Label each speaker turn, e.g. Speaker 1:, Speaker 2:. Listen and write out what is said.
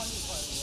Speaker 1: 好几块。
Speaker 2: 就叫。